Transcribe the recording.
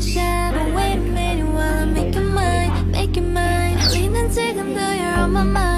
my wait a minute while I make your mind Make your mind. I lean in, take them, though you're on my mind.